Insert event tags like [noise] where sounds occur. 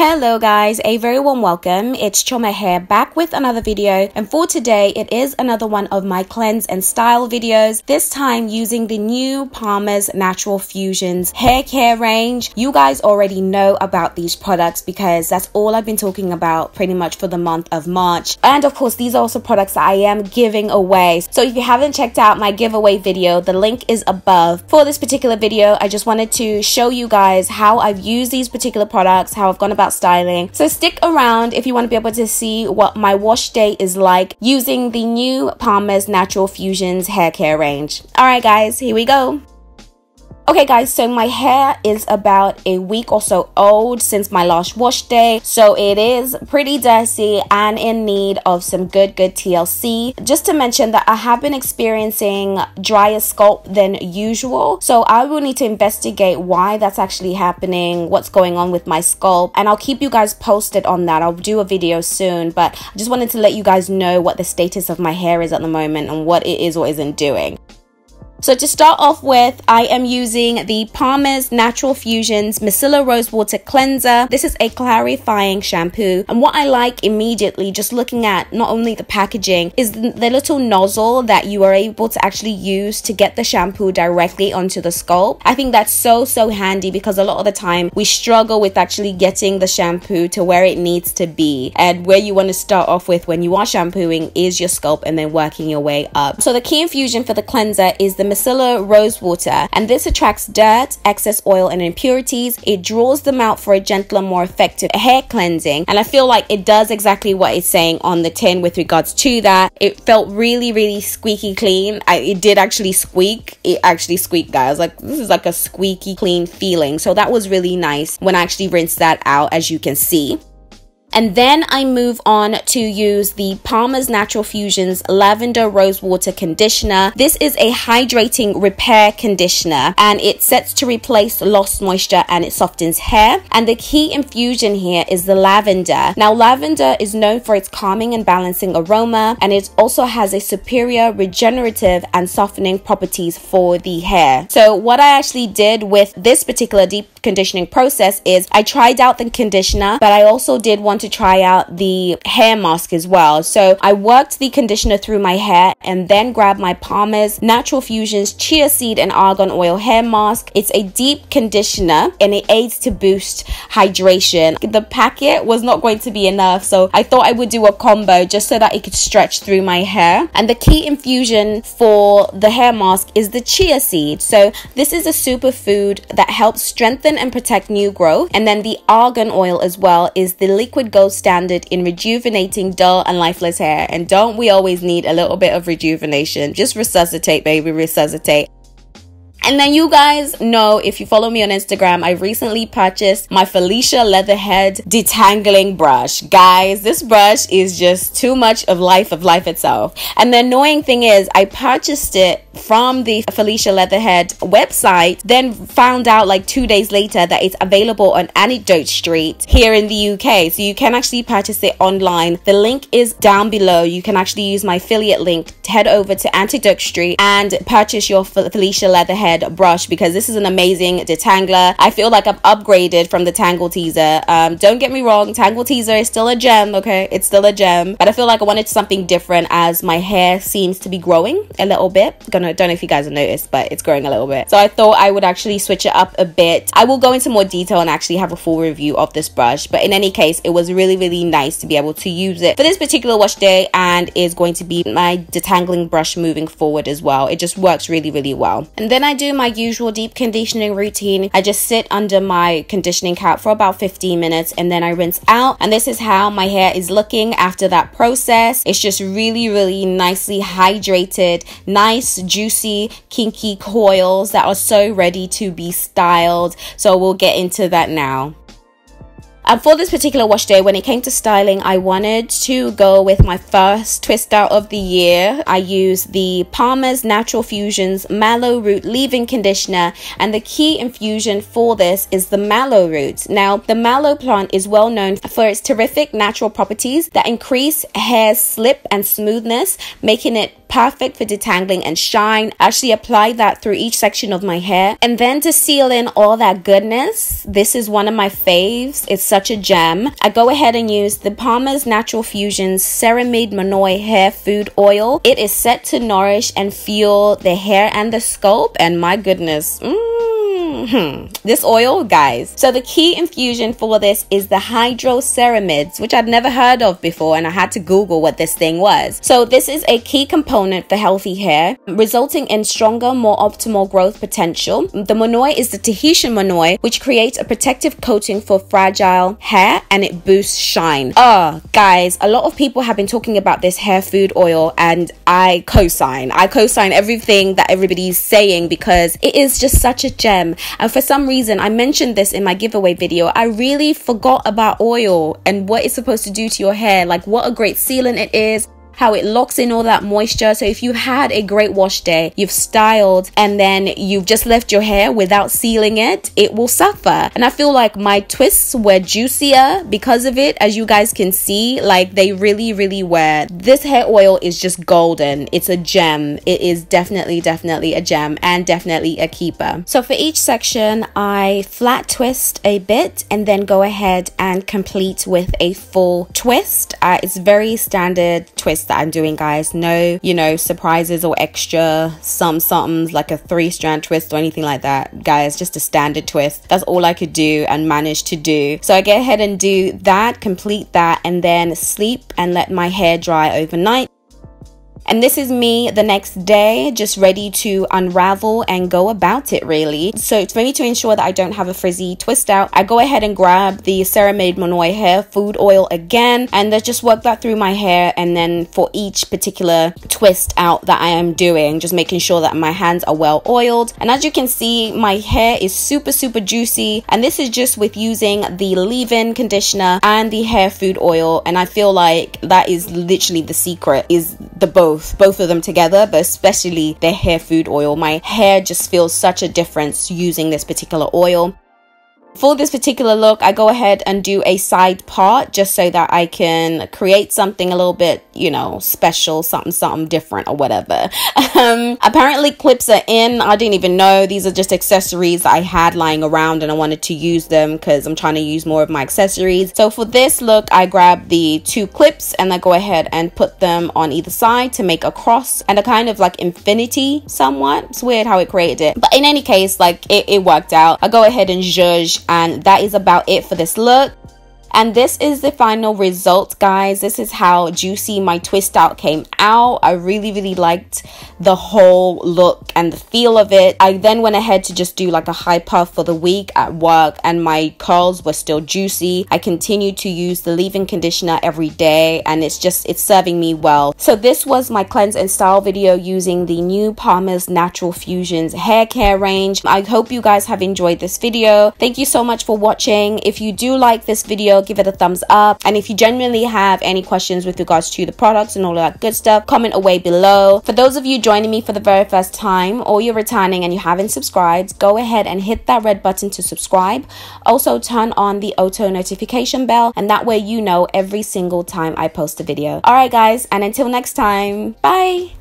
Hello guys, a very warm welcome. It's Chuma here back with another video and for today it is another one of my cleanse and style videos. This time using the new Palmer's Natural Fusions hair care range. You guys already know about these products because that's all I've been talking about pretty much for the month of March. And of course these are also products that I am giving away. So if you haven't checked out my giveaway video, the link is above. For this particular video, I just wanted to show you guys how I've used these particular products, how I've gone about styling. So stick around if you want to be able to see what my wash day is like using the new Palmer's Natural Fusions hair care range. Alright guys, here we go. Okay guys, so my hair is about a week or so old since my last wash day. So it is pretty dirty and in need of some good, good TLC. Just to mention that I have been experiencing drier scalp than usual. So I will need to investigate why that's actually happening, what's going on with my scalp. And I'll keep you guys posted on that. I'll do a video soon. But I just wanted to let you guys know what the status of my hair is at the moment and what it is or isn't doing. So to start off with, I am using the Palmer's Natural Fusions Micellar Rose Water Cleanser. This is a clarifying shampoo. And what I like immediately, just looking at not only the packaging, is the little nozzle that you are able to actually use to get the shampoo directly onto the scalp. I think that's so, so handy because a lot of the time we struggle with actually getting the shampoo to where it needs to be. And where you want to start off with when you are shampooing is your scalp and then working your way up. So the key infusion for the cleanser is the micellar rose water, and this attracts dirt, excess oil, and impurities. It draws them out for a gentler, more effective hair cleansing, and I feel like it does exactly what it's saying on the tin with regards to that. It felt really, really squeaky clean. I, it did actually squeak. It actually squeaked, guys. Like this is like a squeaky clean feeling. So that was really nice when I actually rinsed that out, as you can see. And then I move on to use the Palmer's Natural Fusions Lavender Rose Water Conditioner. This is a hydrating repair conditioner and it sets to replace lost moisture and it softens hair. And the key infusion here is the lavender. Now, lavender is known for its calming and balancing aroma and it also has a superior regenerative and softening properties for the hair. So, what I actually did with this particular deep conditioning process is I tried out the conditioner, but I also did want to try out the hair mask as well. So I worked the conditioner through my hair and then grabbed my Palmer's Natural Fusions Chia Seed and Argan Oil Hair Mask. It's a deep conditioner and it aids to boost hydration. The packet was not going to be enough, so I thought I would do a combo just so that it could stretch through my hair. And the key infusion for the hair mask is the chia seed. So this is a superfood that helps strengthen and protect new growth. And then the argan oil as well is the liquid gold standard in rejuvenating dull and lifeless hair. And don't we always need a little bit of rejuvenation? Just resuscitate, baby, resuscitate. And then you guys know if you follow me on Instagram, I recently purchased my Felicia Leatherwood detangling brush. Guys, this brush is just too much of life of life itself. And the annoying thing is I purchased it from the Felicia Leatherwood website, then found out like two days later that it's available on Antidote Street here in the UK. So you can actually purchase it online. The link is down below. You can actually use my affiliate link to head over to Antidote Street and purchase your Felicia Leatherwood brush because this is an amazing detangler. I feel like I've upgraded from the Tangle Teezer. Um, don't get me wrong, Tangle Teezer is still a gem, okay? It's still a gem, but I feel like I wanted something different as my hair seems to be growing a little bit. Gonna don't know if you guys have noticed, but it's growing a little bit. So I thought I would actually switch it up a bit. I will go into more detail and actually have a full review of this brush, but in any case, it was really, really nice to be able to use it for this particular wash day and is going to be my detangling brush moving forward as well. It just works really, really well. And then I do my usual deep conditioning routine. I just sit under my conditioning cap for about 15 minutes and then I rinse out. And this is how my hair is looking after that process. It's just really, really nicely hydrated, nice, juicy, kinky coils that are so ready to be styled. So we'll get into that now. And for this particular wash day, when it came to styling, I wanted to go with my first twist out of the year. I used the Palmer's Natural Fusions Mallow Root Leave-In Conditioner. And the key infusion for this is the mallow root. Now, the mallow plant is well known for its terrific natural properties that increase hair slip and smoothness, making it perfect for detangling and shine. Actually apply that through each section of my hair. And then to seal in all that goodness, this is one of my faves. It's such a gem. I go ahead and use the Palmer's Natural Fusions Ceramide Monoi Hair Food Oil. It is set to nourish and fuel the hair and the scalp. And my goodness, mmm [laughs] This oil, guys. So the key infusion for this is the hydroceramides, which I'd never heard of before, and I had to Google what this thing was. So this is a key component for healthy hair, resulting in stronger, more optimal growth potential. The monoi is the Tahitian monoi, which creates a protective coating for fragile hair and it boosts shine. Oh, guys, a lot of people have been talking about this hair food oil, and I co-sign. I co-sign everything that everybody's saying because it is just such a gem. And for some reason, I mentioned this in my giveaway video. I really forgot about oil and what it's supposed to do to your hair. Like what a great sealant it is how it locks in all that moisture. So if you've had a great wash day, you've styled and then you've just left your hair without sealing it, it will suffer. And I feel like my twists were juicier because of it, as you guys can see, like they really, really were. This hair oil is just golden. It's a gem. It is definitely, definitely a gem and definitely a keeper. So for each section, I flat twist a bit and then go ahead and complete with a full twist. Uh, it's very standard twist that I'm doing, guys. No, you know, surprises or extra some somethings like a three strand twist or anything like that, guys. Just a standard twist. That's all I could do and manage to do. So I get ahead and do that, complete that, and then sleep and let my hair dry overnight. And this is me the next day, just ready to unravel and go about it really. So for me to ensure that I don't have a frizzy twist out, I go ahead and grab the Ceramide Monoi hair food oil again and then just work that through my hair and then for each particular twist out that I am doing, just making sure that my hands are well oiled. And as you can see, my hair is super, super juicy. And this is just with using the leave-in conditioner and the hair food oil. And I feel like that is literally the secret is the both both of them together but especially the hair food oil. My hair just feels such a difference using this particular oil for this particular look, I go ahead and do a side part just so that I can create something a little bit, you know, special, something, something different or whatever. [laughs] Um, apparently clips are in. I didn't even know. These are just accessories I had lying around and I wanted to use them because I'm trying to use more of my accessories. So for this look, I grab the two clips and I go ahead and put them on either side to make a cross and a kind of like infinity somewhat. It's weird how it created it. But in any case, like it, it worked out. I go ahead and zhuzh and that is about it for this look and this is the final result, guys. This is how juicy my twist out came out. I really, really liked the whole look and the feel of it. I then went ahead to just do like a high puff for the week at work and my curls were still juicy. I continued to use the leave-in conditioner every day and it's just, it's serving me well. So this was my cleanse and style video using the new Palmer's Natural Fusions hair care range. I hope you guys have enjoyed this video. Thank you so much for watching. If you do like this video, give it a thumbs up. And if you genuinely have any questions with regards to the products and all that good stuff, comment away below. For those of you joining me for the very first time or you're returning and you haven't subscribed, go ahead and hit that red button to subscribe. Also turn on the auto notification bell and that way you know every single time I post a video. Alright guys, and until next time, bye!